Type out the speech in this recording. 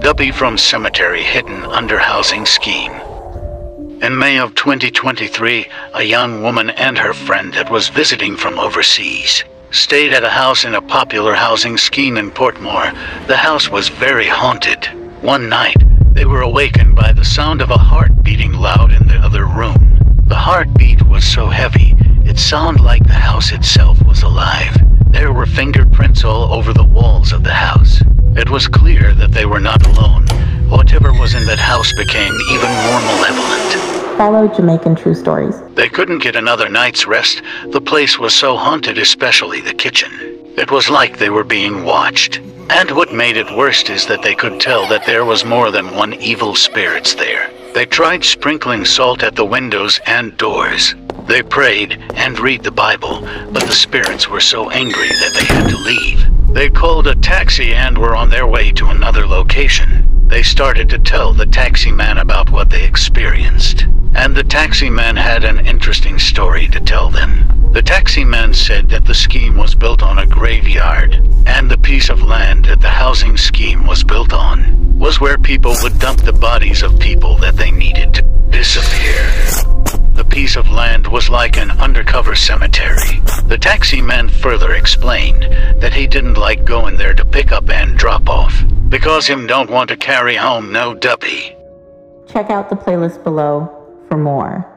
Duppy from Cemetery Hidden Under Housing Scheme. In May of 2023, a young woman and her friend that was visiting from overseas stayed at a house in a popular housing scheme in Portmore. The house was very haunted. One night, they were awakened by the sound of a heart beating loud in the other room. The heartbeat was so heavy, it sounded like the house itself was alive. There were fingerprints all over the walls of the house. It was clear that they were not alone. Whatever was in that house became even more malevolent. Follow Jamaican True Stories. They couldn't get another night's rest. The place was so haunted, especially the kitchen. It was like they were being watched. And what made it worst is that they could tell that there was more than one evil spirits there. They tried sprinkling salt at the windows and doors. They prayed and read the Bible, but the spirits were so angry that they had to leave. They called a taxi and were on their way to another location. They started to tell the taxi man about what they experienced. And the taxi man had an interesting story to tell them. The taxi man said that the scheme was built on a graveyard, and the piece of land that the housing scheme was built on was where people would dump the bodies of people that they needed was like an undercover cemetery. The taxi man further explained that he didn't like going there to pick up and drop off, because him don't want to carry home no duppy. Check out the playlist below for more.